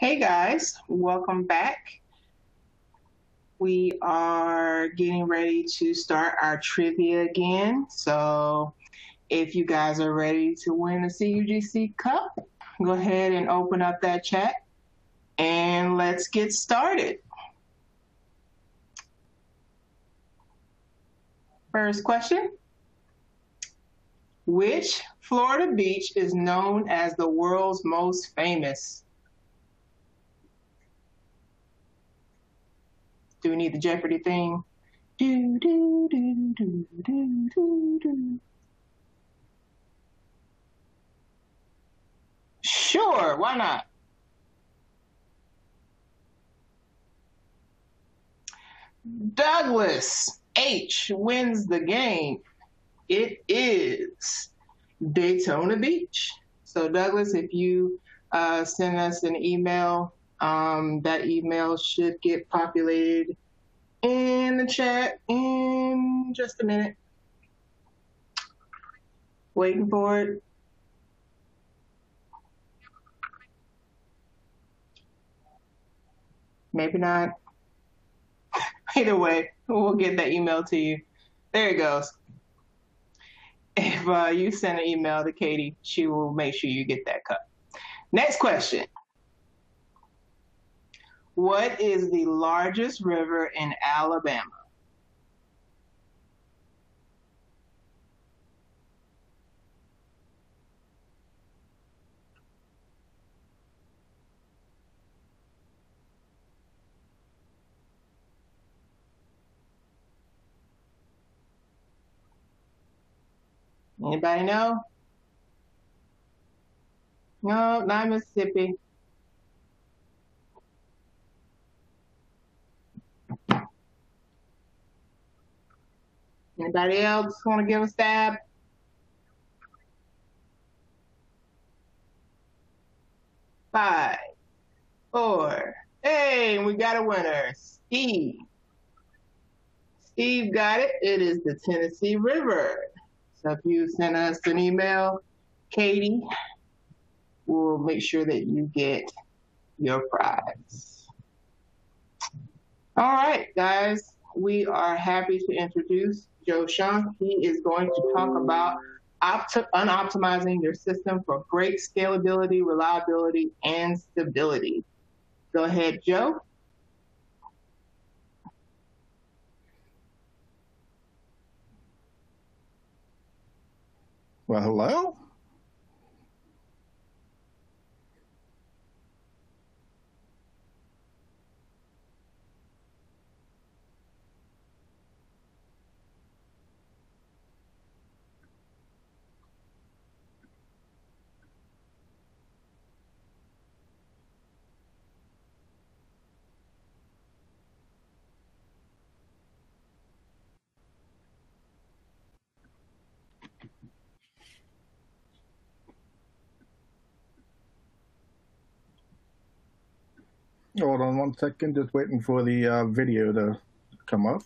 Hey guys, welcome back. We are getting ready to start our trivia again. So if you guys are ready to win the CUGC Cup, go ahead and open up that chat and let's get started. First question. Which Florida beach is known as the world's most famous? Do we need the Jeopardy thing? Do, do, do, do, do, do, do. Sure, why not? Douglas H wins the game. It is Daytona Beach. So, Douglas, if you uh, send us an email um, that email should get populated in the chat in just a minute. Waiting for it. Maybe not. Either way, we'll get that email to you. There it goes. If uh, you send an email to Katie, she will make sure you get that cup. Next question. What is the largest river in Alabama? Anybody know? No, not Mississippi. Anybody else want to give a stab? Five, four. Hey, we got a winner. Steve. Steve got it. It is the Tennessee River. So if you send us an email, Katie we'll make sure that you get your prize. All right, guys, we are happy to introduce Joe Shonk. He is going to talk about unoptimizing your system for great scalability, reliability, and stability. Go ahead, Joe. Well, hello. Hold on one second, just waiting for the uh, video to come up.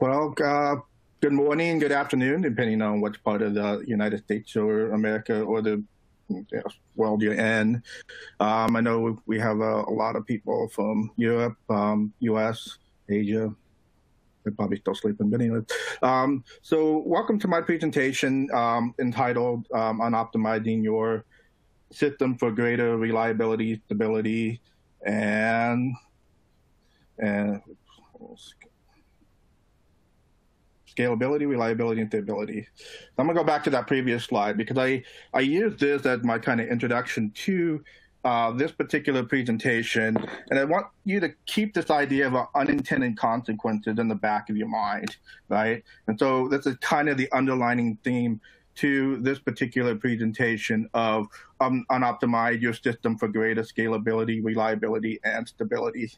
Well, uh, good morning, good afternoon, depending on which part of the United States or America or the world you're in. Um, I know we have a, a, lot of people from Europe, um, U.S., Asia, they're probably still sleeping, but anyway. Um, so welcome to my presentation um, entitled um, on optimizing your system for greater reliability, stability, and and scalability, reliability, and stability. I'm gonna go back to that previous slide because I, I used this as my kind of introduction to uh, this particular presentation, and I want you to keep this idea of unintended consequences in the back of your mind, right? And so this is kind of the underlining theme to this particular presentation of um, unoptimize your system for greater scalability, reliability, and stability.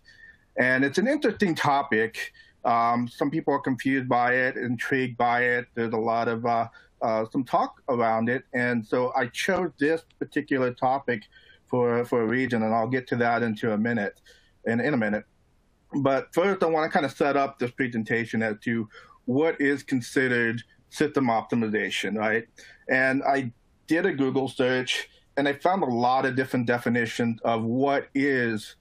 And it's an interesting topic. Um, some people are confused by it, intrigued by it. There's a lot of uh, uh, some talk around it. And so I chose this particular topic for for a region, and I'll get to that into a minute, in in a minute. But first, I want to kind of set up this presentation as to what is considered system optimization, right? And I did a Google search and I found a lot of different definitions of what is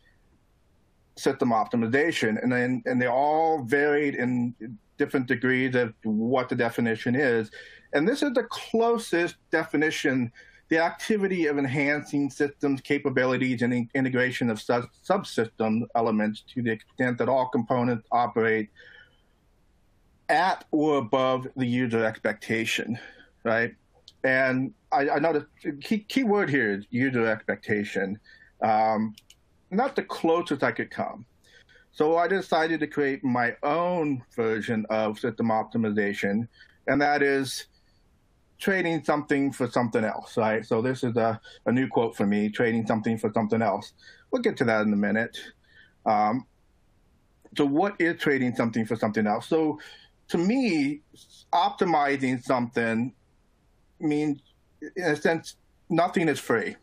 system optimization, and then and they all varied in different degrees of what the definition is. And this is the closest definition the activity of enhancing systems capabilities and in integration of sub subsystem elements to the extent that all components operate at or above the user expectation, right? And I, I noticed key, key word here is user expectation. Um, not the closest I could come. So I decided to create my own version of system optimization, and that is trading something for something else, right? So this is a, a new quote for me, trading something for something else. We'll get to that in a minute. Um, so what is trading something for something else? So to me, optimizing something means, in a sense, nothing is free.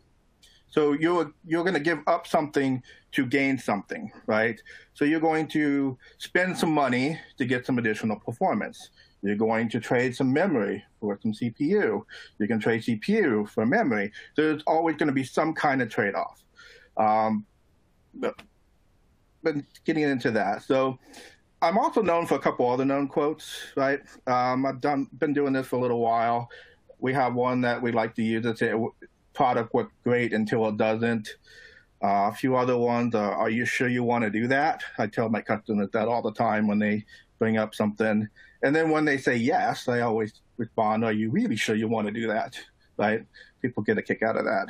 So you're you're going to give up something to gain something, right? So you're going to spend some money to get some additional performance. You're going to trade some memory for some CPU. You can trade CPU for memory. There's always going to be some kind of trade-off. Um, but, but getting into that, so I'm also known for a couple other known quotes, right? Um, I've done been doing this for a little while. We have one that we like to use. It's a product worked great until it doesn't. Uh, a few other ones. Uh, are you sure you want to do that? I tell my customers that all the time when they bring up something. And then when they say yes, I always respond, Are you really sure you want to do that? Right? People get a kick out of that.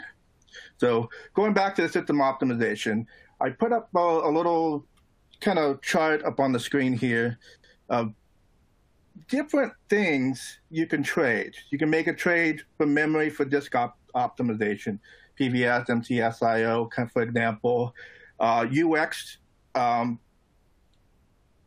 So going back to the system optimization, I put up a, a little kind of chart up on the screen here of different things you can trade. You can make a trade for memory for disk op optimization, PVS, MCSIO, for example. Uh, UX, um,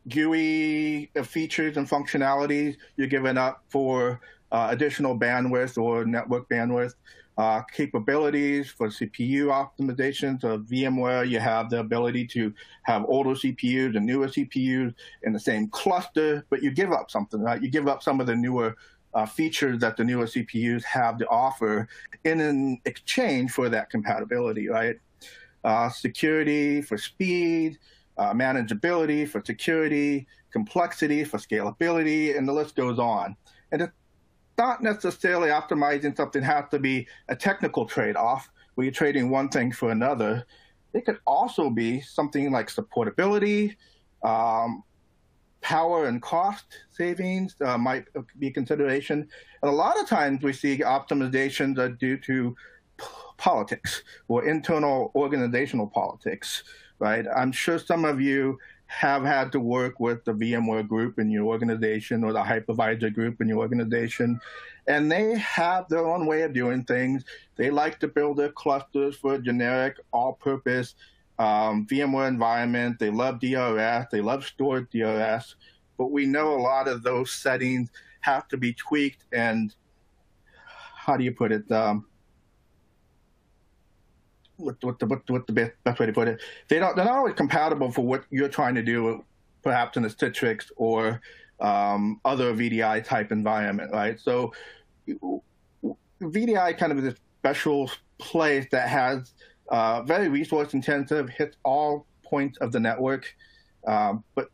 GUI features and functionalities you're giving up for uh, additional bandwidth or network bandwidth uh, capabilities for CPU optimizations of VMware. You have the ability to have older CPUs and newer CPUs in the same cluster, but you give up something, right? You give up some of the newer uh, features that the newer CPUs have to offer in an exchange for that compatibility, right? Uh, security for speed, uh, manageability for security, complexity for scalability, and the list goes on. And it's not necessarily optimizing something has to be a technical trade-off where you're trading one thing for another. It could also be something like supportability, um, power and cost savings uh, might be consideration. And a lot of times we see optimizations are due to politics or internal organizational politics, right? I'm sure some of you have had to work with the VMware group in your organization or the hypervisor group in your organization, and they have their own way of doing things. They like to build their clusters for a generic all-purpose um, VMware environment. They love DRS. They love Storage DRS. But we know a lot of those settings have to be tweaked and how do you put it? Um, what, what, the, what, what the best, best way to put it? They don't, they're not always compatible for what you're trying to do, perhaps in a Citrix or um, other VDI type environment, right? So VDI kind of is a special place that has uh, very resource intensive, hits all points of the network, um, but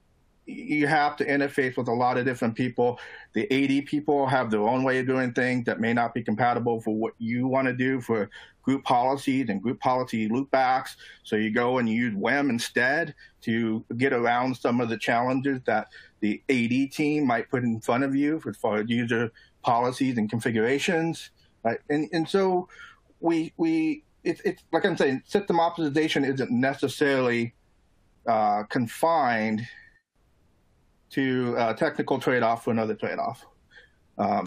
you have to interface with a lot of different people. The AD people have their own way of doing things that may not be compatible for what you want to do for group policies and group policy loopbacks. So you go and use WEM instead to get around some of the challenges that the AD team might put in front of you as far as user policies and configurations. Right? And, and so we, we it's, it's like I'm saying, system optimization isn't necessarily uh, confined to a technical trade-off for another trade-off. Um,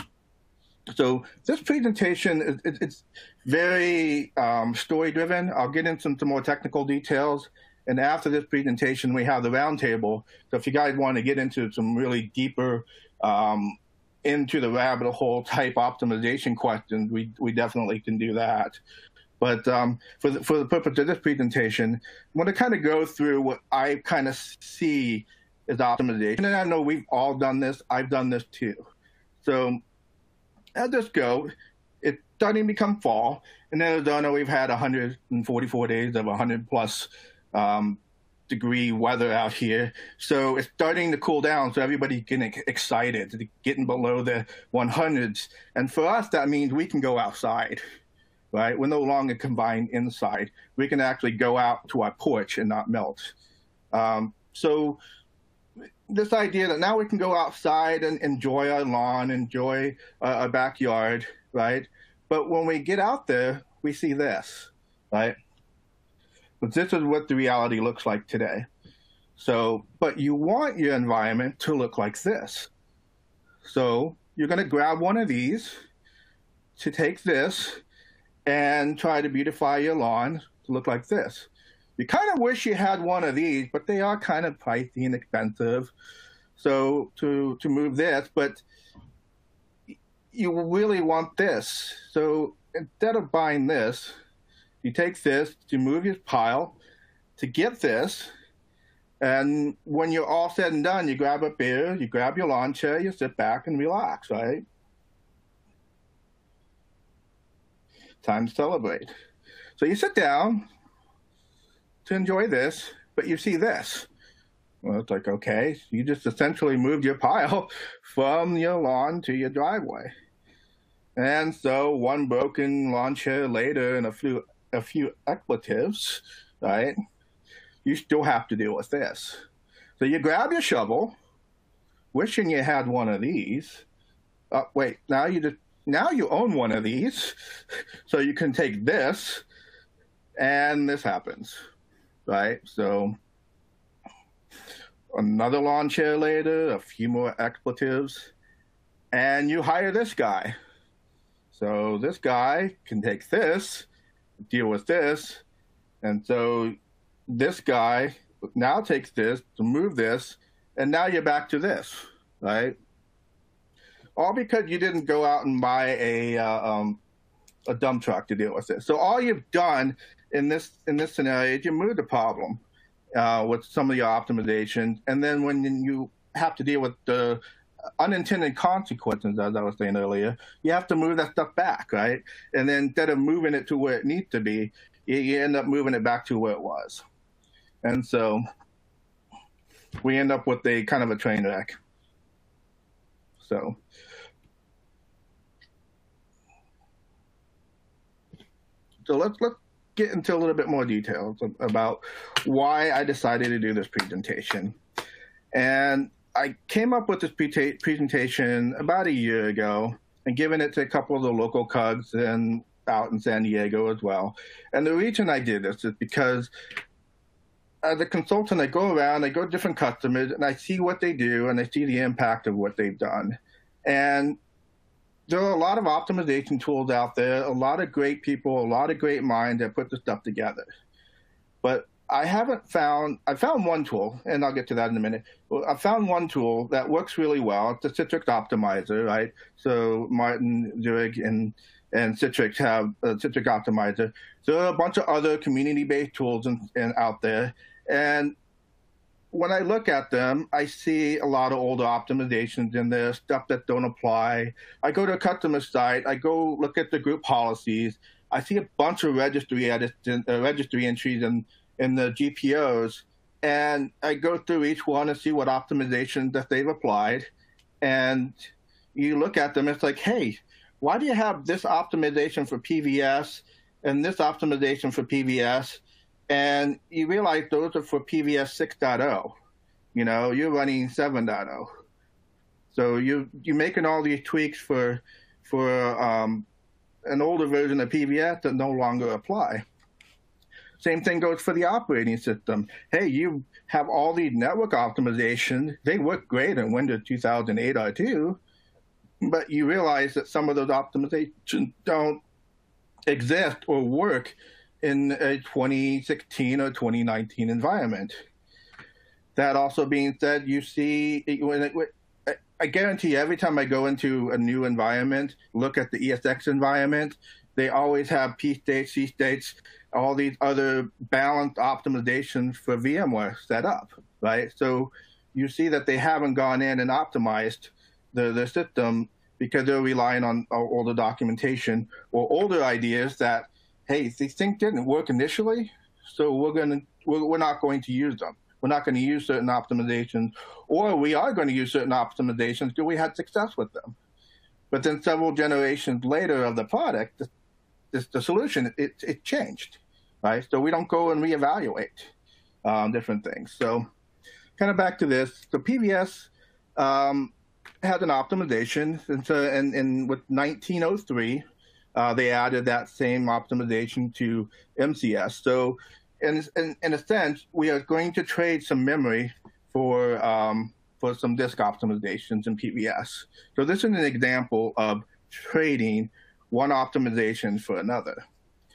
so this presentation, is, it's very um, story-driven. I'll get into some more technical details. And after this presentation, we have the roundtable. So if you guys want to get into some really deeper um, into the rabbit hole type optimization questions, we, we definitely can do that. But um, for, the, for the purpose of this presentation, I want to kind of go through what I kind of see is optimization. And I know we've all done this. I've done this too. So as this goes, it's starting to become fall. In Arizona, we've had 144 days of 100 plus um, degree weather out here. So it's starting to cool down. So everybody's getting excited, getting below the 100s. And for us, that means we can go outside, right? We're no longer confined inside. We can actually go out to our porch and not melt. Um, so this idea that now we can go outside and enjoy our lawn, enjoy uh, our backyard, right? But when we get out there, we see this, right? But this is what the reality looks like today. So, but you want your environment to look like this. So you're going to grab one of these to take this and try to beautify your lawn to look like this. You kind of wish you had one of these, but they are kind of pricey and expensive. So to to move this, but you really want this. So instead of buying this, you take this to move your pile to get this. And when you're all said and done, you grab a beer, you grab your lawn chair, you sit back and relax, right? Time to celebrate. So you sit down to enjoy this, but you see this. Well, it's like, okay, you just essentially moved your pile from your lawn to your driveway. And so one broken lawn chair later and a few a few expletives, right? You still have to deal with this. So you grab your shovel, wishing you had one of these. Uh, wait, now you just now you own one of these, so you can take this, and this happens, right? So another lawn chair later, a few more expletives, and you hire this guy so this guy can take this, deal with this, and so this guy now takes this to move this, and now you're back to this, right? All because you didn't go out and buy a uh, um, a dump truck to deal with it. So all you've done in this in this scenario you move the problem uh, with some of your optimizations, and then when you have to deal with the unintended consequences, as I was saying earlier, you have to move that stuff back, right? And then instead of moving it to where it needs to be, you, you end up moving it back to where it was. And so we end up with a kind of a train wreck. So. So let's let's get into a little bit more details about why I decided to do this presentation. And I came up with this presentation about a year ago and given it to a couple of the local CUGs and out in San Diego as well. And the reason I did this is because as a consultant, I go around, I go to different customers, and I see what they do, and I see the impact of what they've done. And there are a lot of optimization tools out there, a lot of great people, a lot of great minds that put the stuff together. But I haven't found, I found one tool, and I'll get to that in a minute. I found one tool that works really well. It's the Citrix Optimizer, right? So Martin Zugec and, and Citrix have a Citrix Optimizer. There are a bunch of other community-based tools in, out there. And when I look at them, I see a lot of old optimizations in there, stuff that don't apply. I go to a customer site, I go look at the group policies, I see a bunch of registry edits, uh, registry entries and in the GPOs, and I go through each one and see what optimizations that they've applied, and you look at them, it's like, hey, why do you have this optimization for PVS and this optimization for PVS? And you realize those are for PVS 6.0. You know, you're running 7.0. So you you're making all these tweaks for for um, an older version of PVS that no longer apply. Same thing goes for the operating system. Hey, you have all these network optimizations. They work great in Windows 2008 R2, but you realize that some of those optimizations don't exist or work in a 2016 or 2019 environment. That also being said, you see, when it, I guarantee every time I go into a new environment, look at the ESX environment, they always have P states, C states, all these other balanced optimizations for VMware set up, right? So you see that they haven't gone in and optimized the, the system because they're relying on the documentation or older ideas that, hey, these things didn't work initially, so we're going to, we're, we're not going to use them. We're not going to use certain optimizations, or we are going to use certain optimizations because we had success with them. But then several generations later of the product, the, the, the solution, it, it changed, right? So we don't go and reevaluate um, different things. So kind of back to this, the PVS um, had an optimization, and, so, and, and with 1903, uh, they added that same optimization to MCS. So in, in, in, a sense, we are going to trade some memory for um, for some disk optimizations in PVS. So this is an example of trading one optimization for another,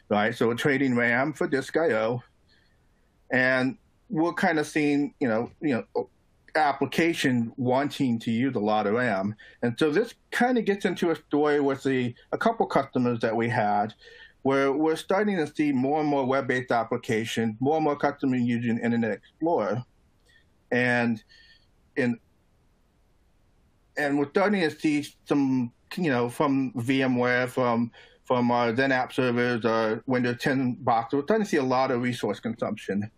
right? So we're trading RAM for disk I/O, and we're kind of seeing, you know, you know, application wanting to use a lot of RAM. And so this kind of gets into a story with the a couple customers that we had where we're starting to see more and more web-based applications, more and more customers using Internet Explorer. And in and we're starting to see some, you know, from VMware, from from our XenApp servers, our Windows 10 boxes, we're starting to see a lot of resource consumption.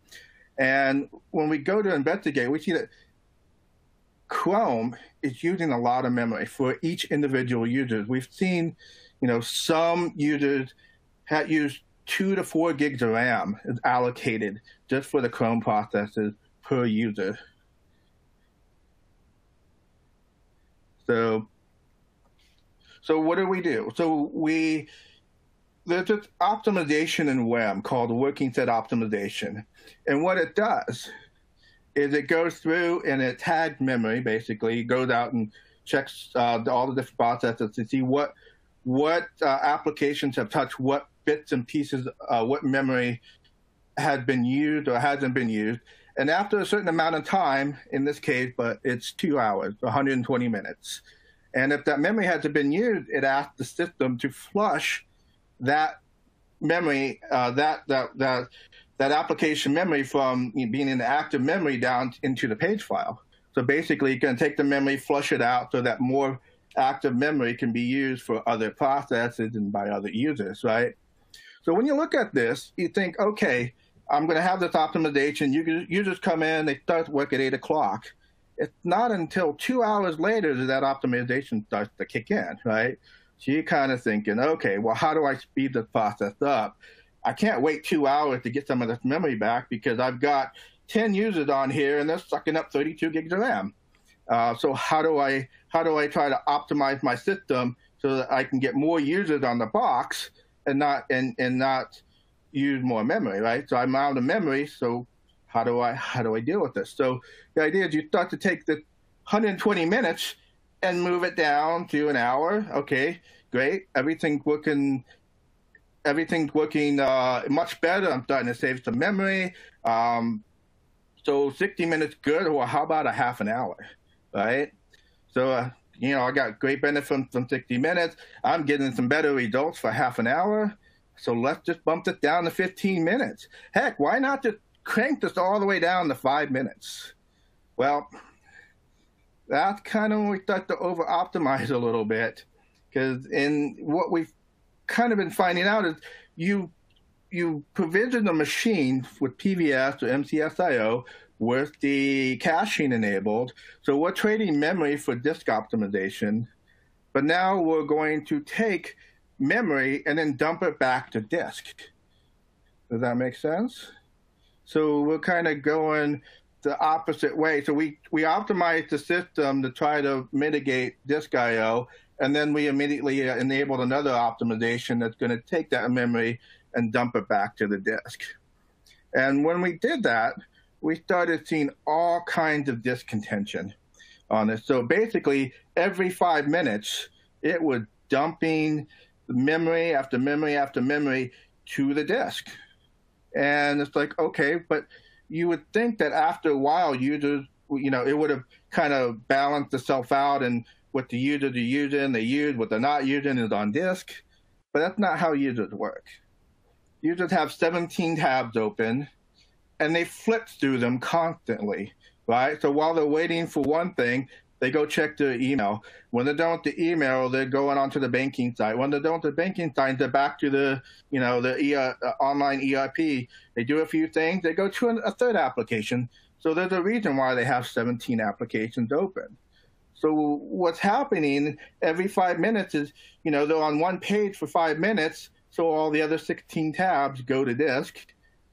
And when we go to investigate, we see that Chrome is using a lot of memory for each individual user. We've seen, you know, some users had used two to four gigs of RAM allocated just for the Chrome processes per user. So, so what do we do? So we there's this optimization in WEM called working set optimization, and what it does is it goes through and it tags memory. Basically, it goes out and checks uh, all the different processes to see what what uh, applications have touched what bits and pieces, uh, what memory had been used or hasn't been used. And after a certain amount of time, in this case, but it's two hours, 120 minutes. And if that memory hasn't been used, it asks the system to flush that memory, uh, that, that, that, that application memory from being in the active memory down into the page file. So basically, you can take the memory, flush it out so that more active memory can be used for other processes and by other users, right? So when you look at this, you think, okay, I'm going to have this optimization. You, users come in, they start work at 8 o'clock. It's not until two hours later that that optimization starts to kick in, right? So you're kind of thinking, okay, well, how do I speed this process up? I can't wait two hours to get some of this memory back because I've got 10 users on here and they're sucking up 32 gigs of RAM. Uh, so how do I how do I try to optimize my system so that I can get more users on the box and not and and not use more memory, right? So I'm out of memory. So how do I how do I deal with this? So the idea is you start to take the 120 minutes and move it down to an hour. Okay, great. Everything working. Everything's working uh, much better. I'm starting to save some memory. Um, so 60 minutes good. Well, how about a half an hour, right? So uh, you know, I got great benefit from, from 60 minutes. I'm getting some better results for half an hour. So let's just bump it down to 15 minutes. Heck, why not just crank this all the way down to five minutes? Well, that's kind of when we start to over optimize a little bit. Because in what we've kind of been finding out is you you provision the machine with PVS or MCSIO with the caching enabled. So we're trading memory for disk optimization, but now we're going to take memory and then dump it back to disk. Does that make sense? So we're kind of going the opposite way. So we, we optimize the system to try to mitigate disk I/O, and then we immediately uh, enabled another optimization that's going to take that memory and dump it back to the disk. And when we did that, we started seeing all kinds of disk contention on this. So basically, every five minutes, it was dumping memory after memory after memory to the disk. And it's like, okay, but you would think that after a while, users, you know, it would have kind of balanced itself out and what the users are using, they use, what they're not using is on disk. But that's not how users work. Users have 17 tabs open and they flip through them constantly, right? So while they're waiting for one thing, they go check their email. When they're done with the email, they're going onto the banking site. When they're done with the banking site, they're back to the, you know, the uh, online ERP. They do a few things. They go to an, a third application. So there's a reason why they have 17 applications open. So what's happening every five minutes is, you know, they're on one page for five minutes. So all the other 16 tabs go to disk.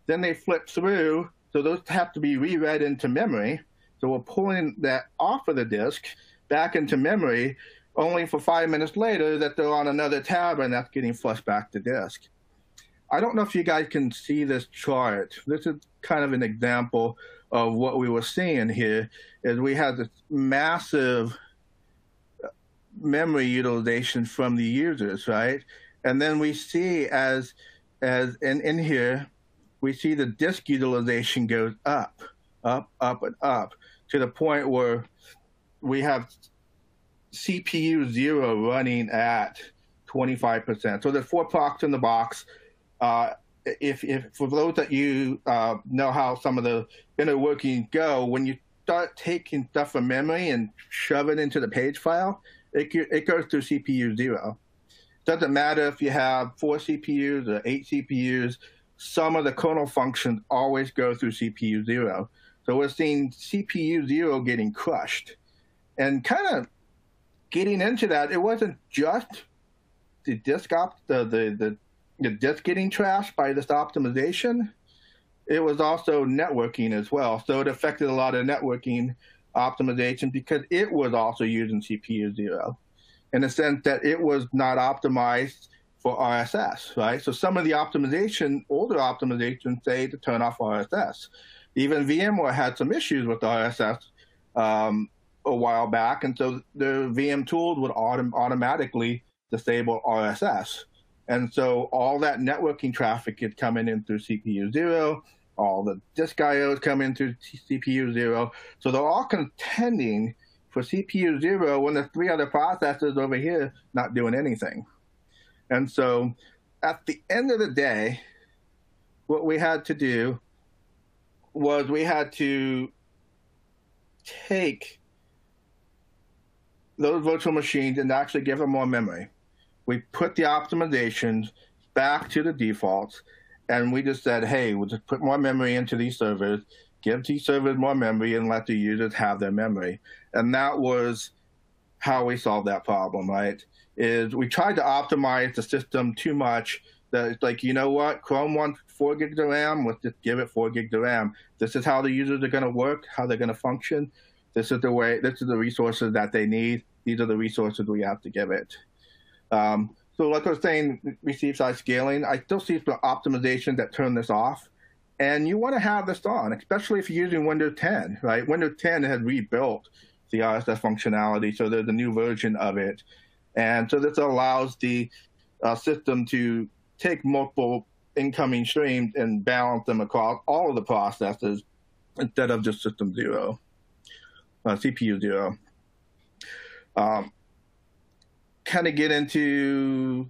Then they flip through. So those have to be reread into memory so we're pulling that off of the disk back into memory, only for five minutes later that they're on another tab and that's getting flushed back to disk. I don't know if you guys can see this chart. This is kind of an example of what we were seeing here is we had this massive memory utilization from the users, right? And then we see as as in, in here, we see the disk utilization goes up, up, up, and up to the point where we have CPU zero running at 25%. So there's four blocks in the box. Uh, if, if for those that you uh, know how some of the inner workings go, when you start taking stuff from memory and shove it into the page file, it, it goes to CPU zero. Doesn't matter if you have four CPUs or eight CPUs, some of the kernel functions always go through CPU zero. So we're seeing CPU zero getting crushed. And kind of getting into that, it wasn't just the disk op the, the, the, the disk getting trashed by this optimization. It was also networking as well. So it affected a lot of networking optimization because it was also using CPU zero in the sense that it was not optimized for RSS, right? So some of the optimization, older optimizations say to turn off RSS even VMware had some issues with RSS um, a while back, and so the VM tools would autom- automatically disable RSS. And so all that networking traffic is coming in through CPU zero, all the disk IOs come in through CPU zero. So they're all contending for CPU zero when the three other processors over here not doing anything. And so at the end of the day, what we had to do was we had to take those virtual machines and actually give them more memory. We put the optimizations back to the defaults, and we just said, hey, we'll just put more memory into these servers, give these servers more memory, and let the users have their memory. And that was how we solved that problem, right? Is we tried to optimize the system too much that it's like, you know what, Chrome wants four gigs of RAM, let's just give it four gigs of RAM. This is how the users are going to work, how they're going to function. This is the way, this is the resources that they need. These are the resources we have to give it. Um, so like I was saying, receive side scaling, I still see some optimization that turn this off. And you want to have this on, especially if you're using Windows 10, right? Windows 10 has rebuilt the RSS functionality, so there's a new version of it. And so this allows the uh, system to take multiple incoming streams and balance them across all of the processes instead of just system zero, uh, CPU zero. Um, kind of get into,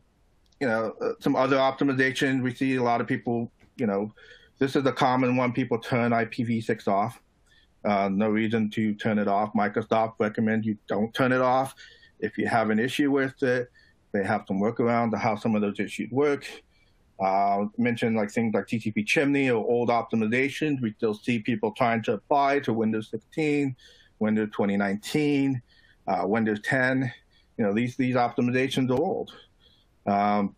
you know, uh, some other optimizations. We see a lot of people, you know, this is a common one. People turn IPv6 off. Uh, no reason to turn it off. Microsoft recommend you don't turn it off. If you have an issue with it, they have some workaround to how some of those issues work. Uh, mentioned like things like TCP chimney or old optimizations. We still see people trying to apply to Windows 16, Windows 2019, uh, Windows 10. You know, these these optimizations are old. Um,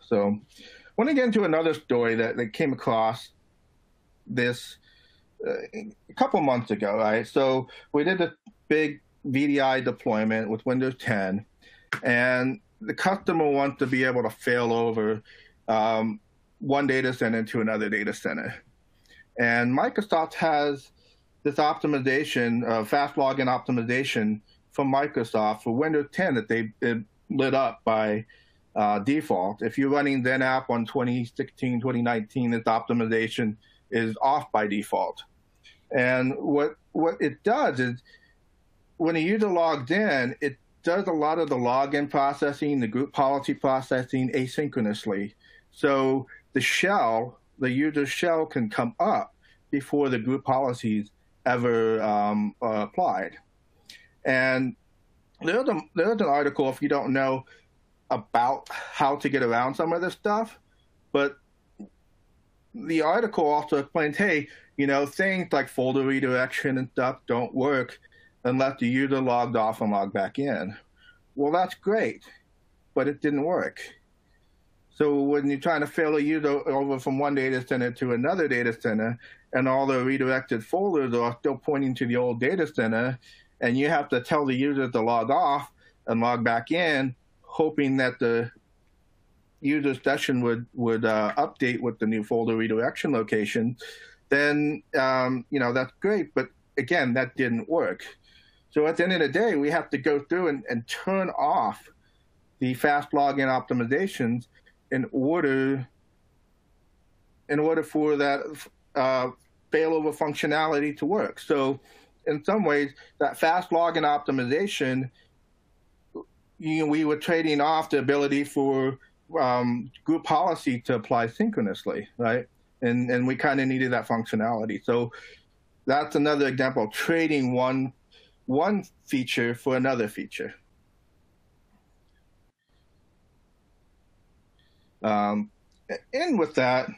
so, I want to get into another story that, that came across this uh, a couple months ago, right? So we did a big VDI deployment with Windows 10, and the customer wants to be able to fail over um, one data center to another data center. And Microsoft has this optimization, uh, fast login optimization from Microsoft for Windows 10 that they lit up by uh, default. If you're running XenApp on 2016, 2019, this optimization is off by default. And what what it does is when a user logs in, it does a lot of the login processing, the group policy processing asynchronously. So the shell the user shell can come up before the group policies ever um, uh, applied. And there's, a, there's an article, if you don't know, about how to get around some of this stuff, but the article also explains, hey, you know, things like folder redirection and stuff don't work unless the user logged off and logged back in. Well, that's great, but it didn't work. So when you're trying to fail a user over from one data center to another data center, and all the redirected folders are still pointing to the old data center, and you have to tell the user to log off and log back in, hoping that the user session would would uh, update with the new folder redirection location, then um, you know that's great. But again, that didn't work. So at the end of the day, we have to go through and, and turn off the fast login optimizations in order in order for that uh, failover functionality to work. So in some ways, that fast login optimization, you know, we were trading off the ability for um, group policy to apply synchronously, right? And and we kind of needed that functionality. So that's another example of trading one one feature for another feature. Um, and with that,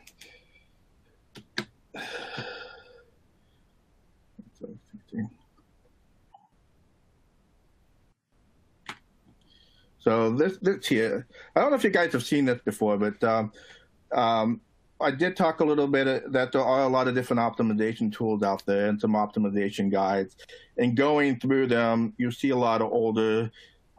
So here, I don't know if you guys have seen this before, but um, um, I did talk a little bit uh, that there are a lot of different optimization tools out there and some optimization guides. And going through them, you see a lot of older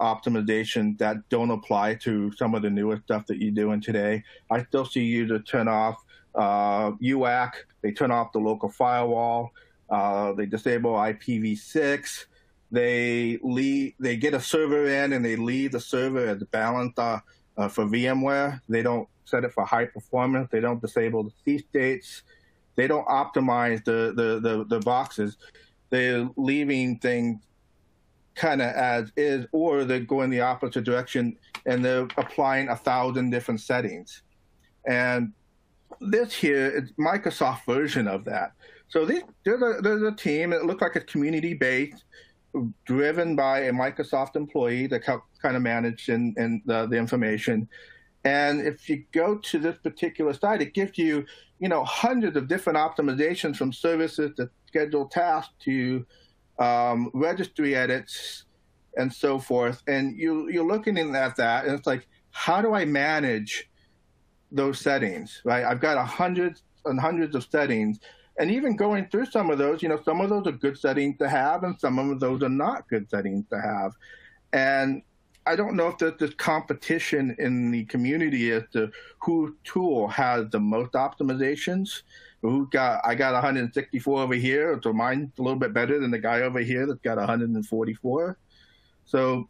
optimization that don't apply to some of the newer stuff that you're doing today. I still see to turn off uh, UAC, they turn off the local firewall, uh, they disable IPv6, they leave, they get a server in and they leave the server as balanced uh, uh, for VMware. They don't set it for high performance. They don't disable the C states. They don't optimize the, the, the, the boxes. They're leaving things kind of as is, or they're going the opposite direction and they're applying a thousand different settings. And this here is Microsoft version of that. So there's, a, there's a team, it looks like it's community based driven by a Microsoft employee that kind of managed in, in the, the information. And if you go to this particular site, it gives you, you know, hundreds of different optimizations from services to schedule tasks to um, registry edits and so forth. And you, you're looking at that, and it's like, how do I manage those settings, right? I've got hundreds and hundreds of settings and even going through some of those, you know, some of those are good settings to have, and some of those are not good settings to have. And I don't know if there's this competition in the community as to who tool has the most optimizations. Who got? I got 164 over here, so mine's a little bit better than the guy over here that's got 144. So,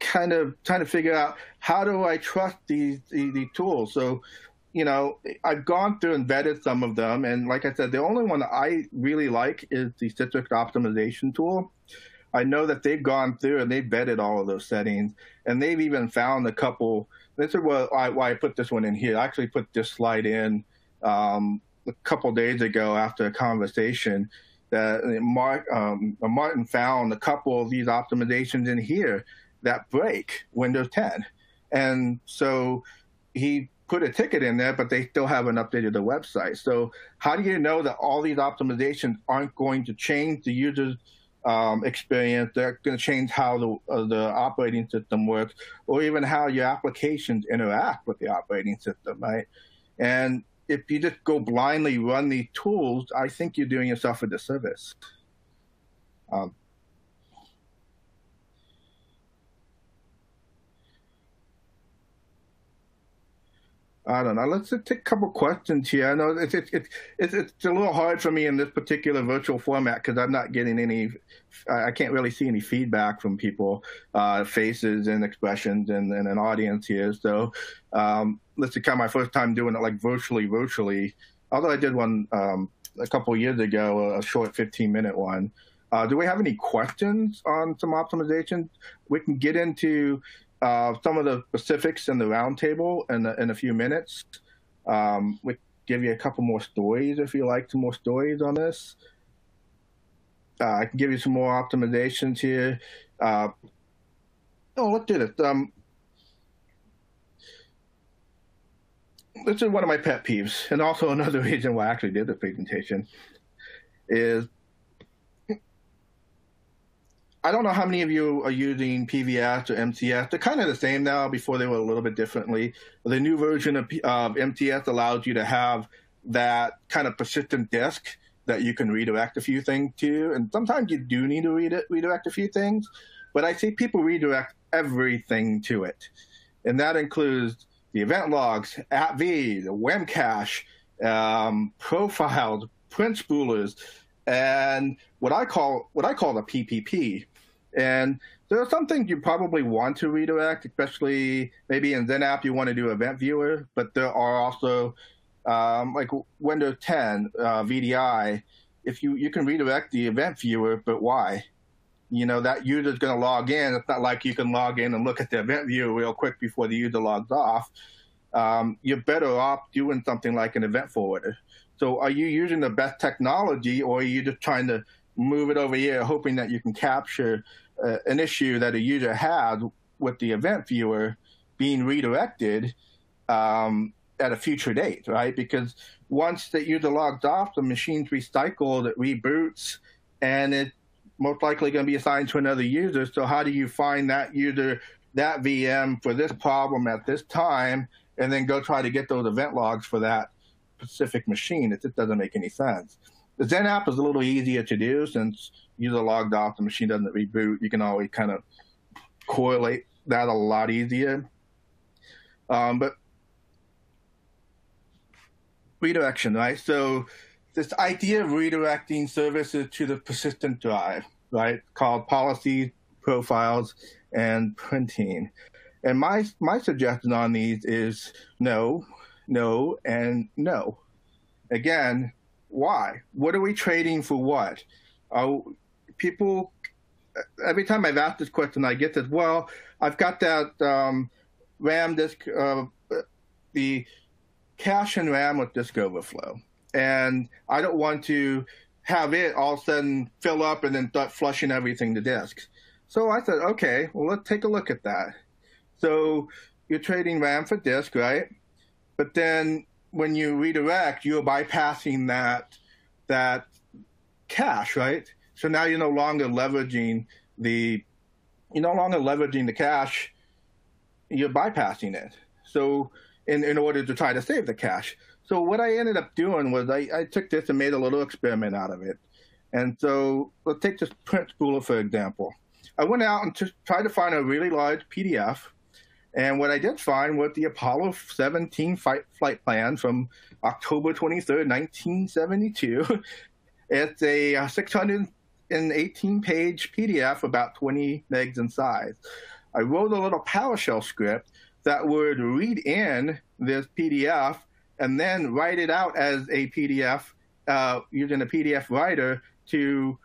kind of trying to figure out how do I trust these these tools. So, you know, I've gone through and vetted some of them, and like I said, the only one that I really like is the Citrix optimization tool. I know that they've gone through and they've vetted all of those settings, and they've even found a couple. This is why I put this one in here. I actually put this slide in um, a couple days ago after a conversation that Mark, um, Martin found a couple of these optimizations in here that break Windows 10, and so he put a ticket in there, but they still haven't updated the website. So how do you know that all these optimizations aren't going to change the user's um, experience? They're going to change how the, uh, the operating system works, or even how your applications interact with the operating system, right? And if you just go blindly run these tools, I think you're doing yourself a disservice. Um, I don't know. Let's take a couple questions here. I know it's it's it's, it's a little hard for me in this particular virtual format because I'm not getting any. I can't really see any feedback from people, uh, faces and expressions, and, and an audience here. So um, this is kind of my first time doing it like virtually, virtually. Although I did one um, a couple years ago, a short 15 minute one. Uh, do we have any questions on some optimization? We can get into uh, some of the specifics in the roundtable in, in a few minutes. Um, we give you a couple more stories if you like some more stories on this. Uh, I can give you some more optimizations here. Uh, oh, let's do this. Um, this is one of my pet peeves, and also another reason why I actually did the presentation is I don't know how many of you are using PVS or MCS. They're kind of the same now. Before they were a little bit differently. The new version of, of MCS allows you to have that kind of persistent disk that you can redirect a few things to. And sometimes you do need to read it, redirect a few things, but I see people redirect everything to it. And that includes the event logs, App-V, the WEM cache, um, profiles, print spoolers, and what I call what I call the PPP. And there are some things you probably want to redirect, especially maybe in XenApp you want to do event viewer, but there are also um, like Windows 10 uh, VDI. If you you can redirect the event viewer, but why? You know that user is going to log in. It's not like you can log in and look at the event viewer real quick before the user logs off. Um, you're better off doing something like an event forwarder. So are you using the best technology, or are you just trying to move it over here, hoping that you can capture uh, an issue that a user had with the event viewer being redirected um, at a future date, right? Because once the user logs off, the machine's recycled, it reboots, and it's most likely going to be assigned to another user. So how do you find that user, that VM for this problem at this time, and then go try to get those event logs for that specific machine? It just doesn't make any sense. The XenApp is a little easier to do since user logged off, the machine doesn't reboot. You can always kind of correlate that a lot easier. Um, but redirection, right? So this idea of redirecting services to the persistent drive, right, called policy profiles and printing. And my my suggestion on these is no, no, and no. Again, why? What are we trading for what? Uh, people, every time I've asked this question, I get this, well, I've got that um, RAM disk, uh, the cache and RAM with disk overflow. And I don't want to have it all of a sudden fill up and then start flushing everything to disk. So I said, okay, well, let's take a look at that. So you're trading RAM for disk, right? But then when you redirect, you're bypassing that that cache, right? So now you're no longer leveraging the you're no longer leveraging the cache. You're bypassing it. So in in order to try to save the cache. So what I ended up doing was I, I took this and made a little experiment out of it. And so let's take this print spooler for example. I went out and just tried to find a really large PDF and what I did find was the Apollo 17 flight, flight plan from October 23rd, 1972. it's a 618 page PDF, about 20 megs in size. I wrote a little PowerShell script that would read in this PDF and then write it out as a PDF uh, using a PDF writer to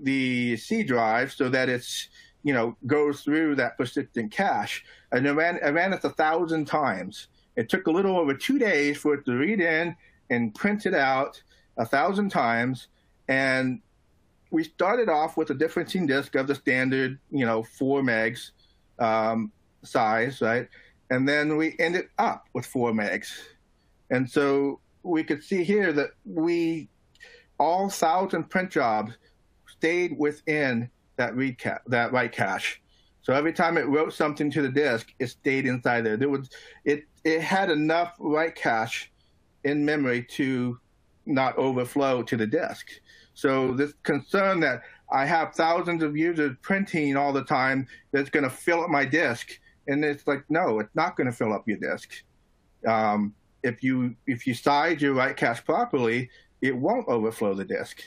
the C drive so that it's you know, goes through that persistent cache. And I ran, I ran it a thousand times. It took a little over two days for it to read in and print it out a thousand times. And we started off with a differencing disk of the standard, you know, four megs um, size, right? And then we ended up with four megs. And so we could see here that we, all thousand print jobs stayed within that read ca- that write cache. So every time it wrote something to the disk, it stayed inside there. There was it it had enough write cache in memory to not overflow to the disk. So this concern that I have thousands of users printing all the time that's going to fill up my disk, and it's like no, it's not going to fill up your disk. Um, if you if you size your write cache properly, it won't overflow the disk.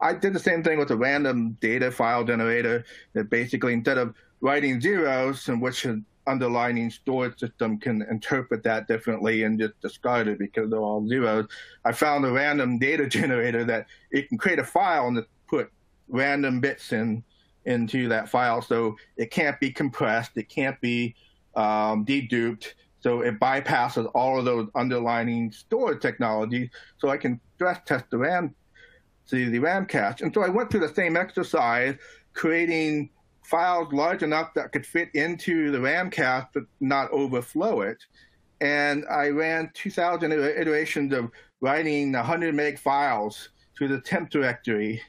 I did the same thing with a random data file generator that basically instead of writing zeros, in which an underlining storage system can interpret that differently and just discard it because they're all zeros, I found a random data generator that it can create a file and put random bits in into that file. So it can't be compressed, it can't be um, deduped. So it bypasses all of those underlining storage technologies. So I can stress test the RAM, see the RAM cache. And so I went through the same exercise, creating files large enough that could fit into the RAM cache but not overflow it. And I ran 2,000 iterations of writing 100 meg files to the temp directory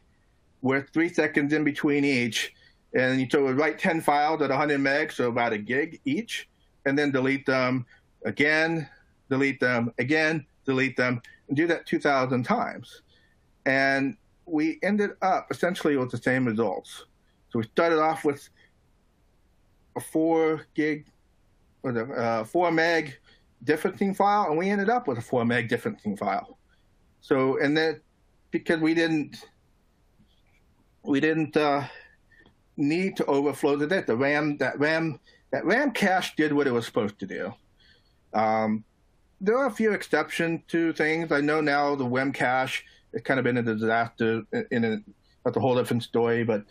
with three seconds in between each. And so would write 10 files at 100 meg, so about a gig each, and then delete them again, delete them again, delete them, and do that 2,000 times. And we ended up essentially with the same results. So we started off with a four gig or the uh, four meg differencing file, and we ended up with a four meg differencing file. So, and then because we didn't we didn't uh, need to overflow the data. The RAM that RAM that RAM cache did what it was supposed to do. Um, there are a few exceptions to things. I know now the WEM cache has kind of been a disaster in a that's a whole different story. But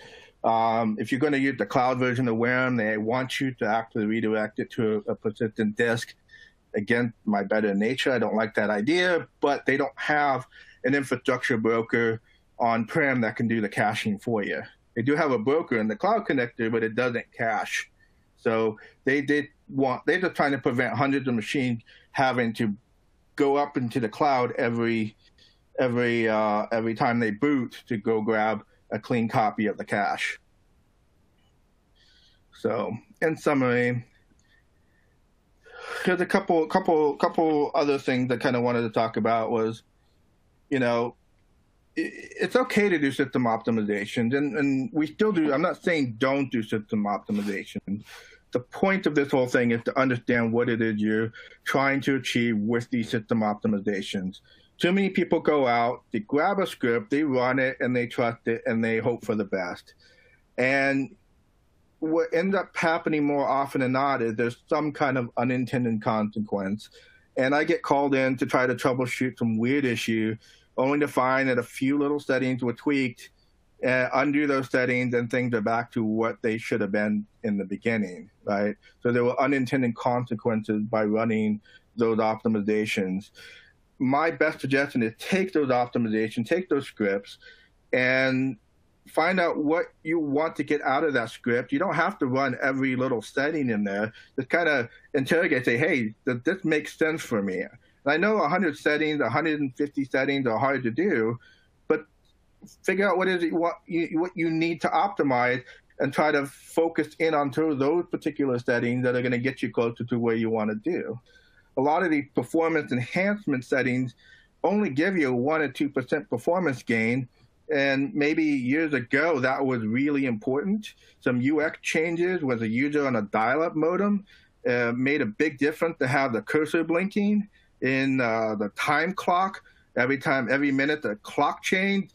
um, if you're going to use the cloud version of WEM, they want you to actually redirect it to a, a persistent disk. Again, my better nature, I don't like that idea, but they don't have an infrastructure broker on-prem that can do the caching for you. They do have a broker in the cloud connector, but it doesn't cache. So they did want they're just trying to prevent hundreds of machines having to go up into the cloud every every uh, every time they boot to go grab a clean copy of the cache. So, in summary, there's a couple couple couple other things I kind of wanted to talk about was, you know, it's okay to do system optimizations, and, and we still do. I'm not saying don't do system optimization. The point of this whole thing is to understand what it is you're trying to achieve with these system optimizations. Too many people go out, they grab a script, they run it, and they trust it, and they hope for the best. And what ends up happening more often than not is there's some kind of unintended consequence. And I get called in to try to troubleshoot some weird issue only to find that a few little settings were tweaked, uh, undo those settings, and things are back to what they should have been in the beginning, right? So there were unintended consequences by running those optimizations. My best suggestion is take those optimizations, take those scripts, and find out what you want to get out of that script. You don't have to run every little setting in there. Just kind of interrogate, say, hey, does this make sense for me? I know 100 settings, 150 settings are hard to do, but figure out what is it, you, what you need to optimize and try to focus in on those particular settings that are going to get you closer to where you want to do. A lot of these performance enhancement settings only give you one or two percent performance gain, and maybe years ago that was really important. Some UX changes with a user on a dial-up modem uh, made a big difference to have the cursor blinking in uh, the time clock. Every time, every minute, the clock changed.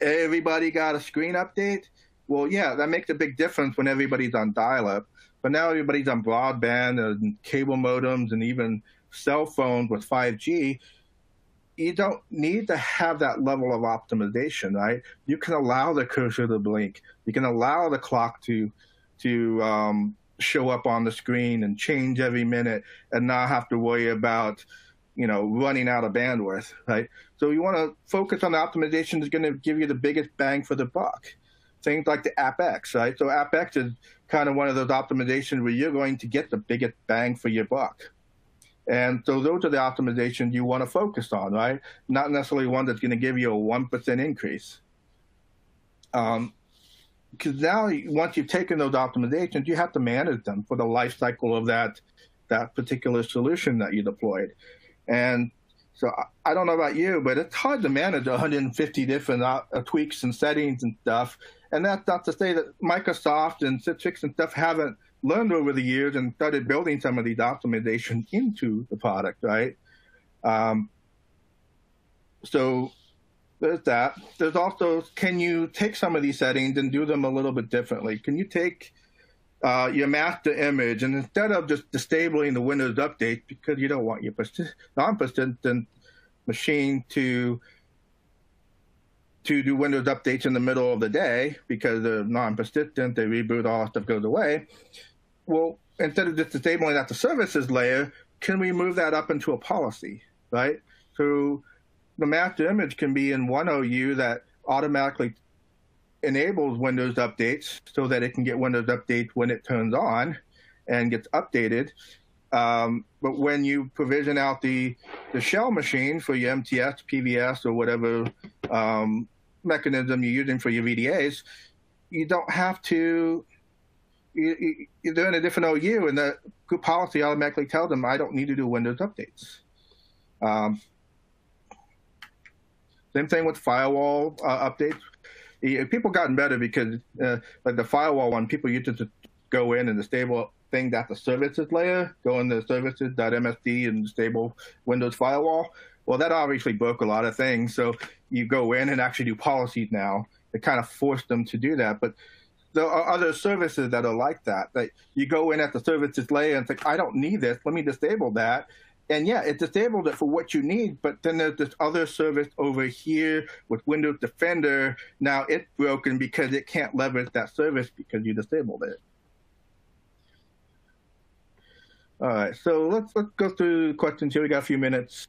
Everybody got a screen update. Well, yeah, that makes a big difference when everybody's on dial-up. But now everybody's on broadband and cable modems and even cell phone with 5G. You don't need to have that level of optimization, right? You can allow the cursor to blink. You can allow the clock to to um, show up on the screen and change every minute, and not have to worry about you know, running out of bandwidth, right? So you want to focus on the optimization that's going to give you the biggest bang for the buck. Things like the AppX, right? So AppX is kind of one of those optimizations where you're going to get the biggest bang for your buck. And so those are the optimizations you want to focus on, right? Not necessarily one that's going to give you a 1% increase. Um, because now once you've taken those optimizations, you have to manage them for the life cycle of that that particular solution that you deployed. And so I don't know about you, but it's hard to manage 150 different uh, tweaks and settings and stuff. And that's not to say that Microsoft and Citrix and stuff haven't learned over the years and started building some of these optimizations into the product, right? Um, so there's that. There's also, can you take some of these settings and do them a little bit differently? Can you take uh, your master image, and instead of just disabling the Windows update because you don't want your non-persistent machine to to do Windows updates in the middle of the day because they're non-persistent, they reboot, all stuff goes away. Well, instead of just disabling at the services layer, can we move that up into a policy, right? So the master image can be in one OU that automatically enables Windows updates so that it can get Windows updates when it turns on and gets updated. Um, but when you provision out the, the shell machine for your MCS, PVS, or whatever um, mechanism you're using for your VDAs, you don't have to. You, are doing a different OU, and the group policy automatically tells them, I don't need to do Windows updates. Um, same thing with firewall uh, updates. People gotten better because, uh, like the firewall one, people used to go in and the stable thing at the services layer, go in the services.msc and disable Windows firewall. Well, that obviously broke a lot of things. So you go in and actually do policies now. It kind of forced them to do that. But there are other services that are like that. That you go in at the services layer and think, I don't need this. Let me disable that. And yeah, it disabled it for what you need. But then there's this other service over here with Windows Defender. Now it's broken because it can't leverage that service because you disabled it. All right, so let's let's go through questions here. We got a few minutes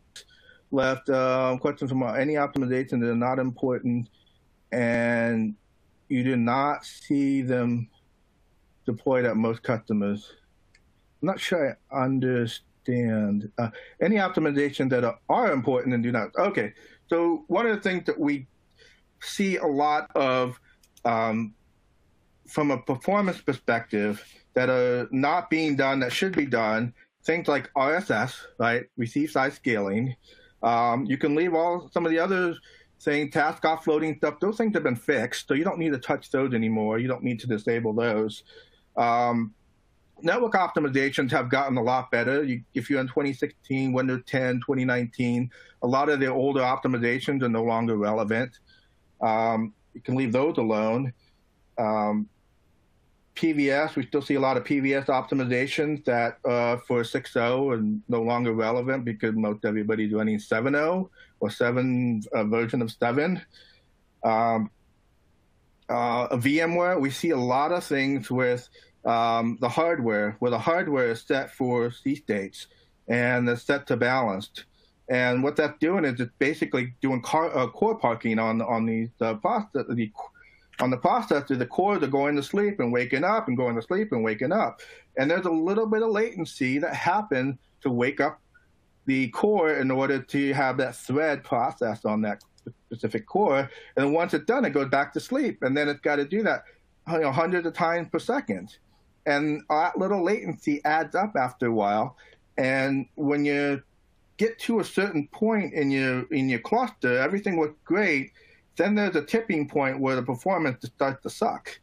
left. Um, questions from any optimizations that are not important, and you do not see them deployed at most customers. I'm not sure I understand. Uh, any optimizations that are, are important and do not. Okay, so one of the things that we see a lot of um, from a performance perspective that are not being done that should be done. Things like RSS, right? Receive Side Scaling. Um, you can leave all some of the other saying task offloading stuff. Those things have been fixed, so you don't need to touch those anymore. You don't need to disable those. Um, network optimizations have gotten a lot better. You, if you're in 2016, Windows 10, 2019, a lot of the older optimizations are no longer relevant. Um, you can leave those alone. Um, PVS, we still see a lot of PVS optimizations that uh, for 6.0 are no longer relevant because most everybody's running 7.0 or 7 uh, version of 7. Um, uh, VMware, we see a lot of things with um, the hardware, where the hardware is set for C states and it's set to balanced. And what that's doing is it's basically doing car, uh, core parking on on process, the on the processor, the cores are going to sleep and waking up and going to sleep and waking up. And there's a little bit of latency that happens to wake up the core in order to have that thread processed on that specific core. And once it's done, it goes back to sleep. And then it's got to do that you know, hundreds of times per second. And that little latency adds up after a while. And when you get to a certain point in your in your cluster, everything looks great then there's a tipping point where the performance starts to suck.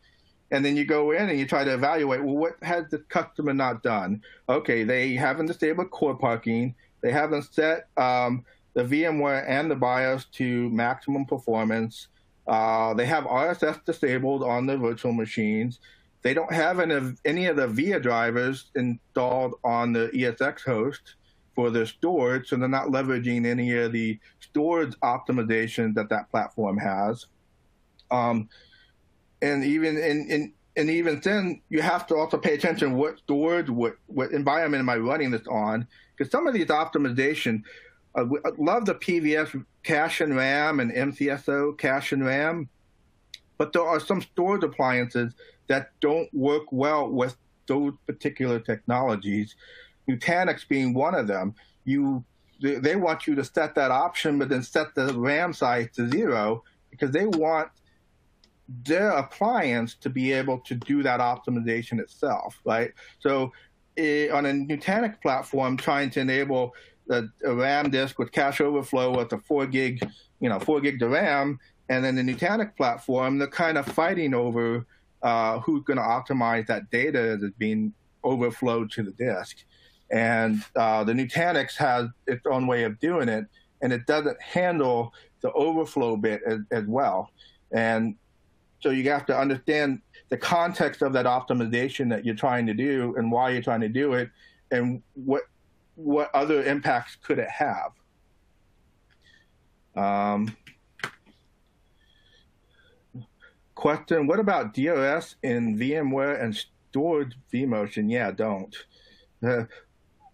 And then you go in and you try to evaluate, well, what has the customer not done? Okay, they haven't disabled core parking. They haven't set um, the VMware and the BIOS to maximum performance. Uh, they have RSS disabled on the virtual machines. They don't have any, any of the VAAI drivers installed on the ESX host for their storage, so they're not leveraging any of the storage optimizations that that platform has. Um, and even in, in and even then, you have to also pay attention what storage, what what environment am I running this on? Because some of these optimization, uh, I love the PVS cache and RAM and MCSIO cache and RAM, but there are some storage appliances that don't work well with those particular technologies. Nutanix being one of them. You they want you to set that option, but then set the RAM size to zero because they want their appliance to be able to do that optimization itself, right? So eh, on a Nutanix platform, trying to enable a, a, RAM disk with cache overflow with a four gig, you know, four gig to RAM, and then the Nutanix platform, they're kind of fighting over uh, who's going to optimize that data that's being overflowed to the disk. And uh, the Nutanix has its own way of doing it, and it doesn't handle the overflow bit as, as well. And so you have to understand the context of that optimization that you're trying to do and why you're trying to do it, and what what other impacts could it have. Um, question, what about DRS in VMware and Storage vMotion? Yeah, don't. Uh,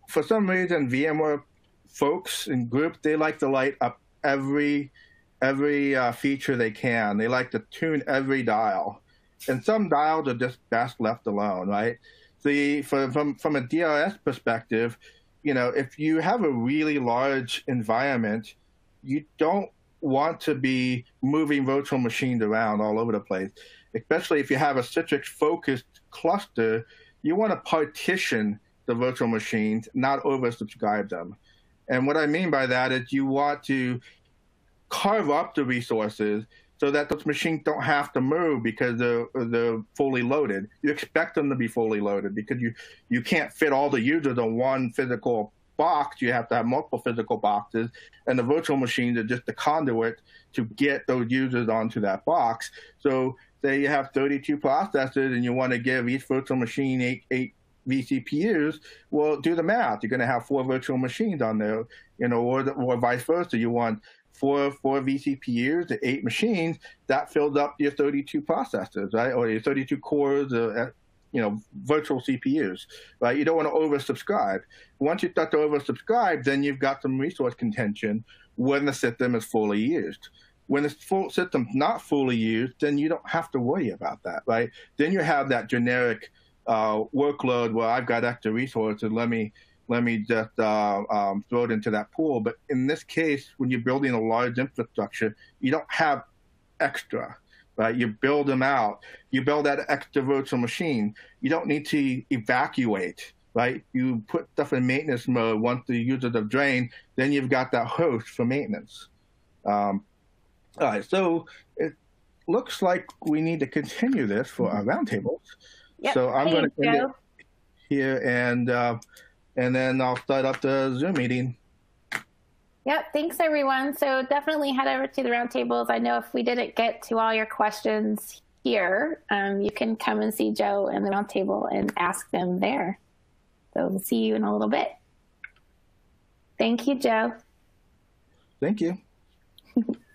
for some reason, VMware folks and group, they like to light up every every uh, feature they can. They like to tune every dial. And some dials are just best left alone, right? The, for, from, from a DRS perspective, you know, if you have a really large environment, you don't want to be moving virtual machines around all over the place, especially if you have a Citrix focused cluster. You want to partition the virtual machines, not oversubscribe them. And what I mean by that is you want to carve up the resources so that those machines don't have to move because they're, they're fully loaded. You expect them to be fully loaded because you, you can't fit all the users on one physical box. You have to have multiple physical boxes, and the virtual machines are just the conduit to get those users onto that box. So say you have 32 processors and you want to give each virtual machine eight, eight vCPUs, well, do the math. You're going to have four virtual machines on there, you know, or, or vice versa. You want four four vCPUs to eight machines, that fills up your 32 processors, right, or your 32 cores, uh, you know, virtual CPUs, right? You don't want to oversubscribe. Once you start to oversubscribe, then you've got some resource contention when the system is fully used. When the full system's not fully used, then you don't have to worry about that, right? Then you have that generic uh, workload where I've got extra resources. Let me let me just uh, um, throw it into that pool. But in this case, when you're building a large infrastructure, you don't have extra, right? You build them out. You build that extra virtual machine. You don't need to evacuate, right? You put stuff in maintenance mode once the users have drained, then you've got that host for maintenance. Um, all right, so it looks like we need to continue this for our roundtables. Yep. So I'm going to end it here and uh, and then I'll start up the Zoom meeting. Yep, thanks everyone. So definitely head over to the roundtables. I know if we didn't get to all your questions here, um, you can come and see Joe in the roundtable and ask them there. So we'll see you in a little bit. Thank you, Joe. Thank you.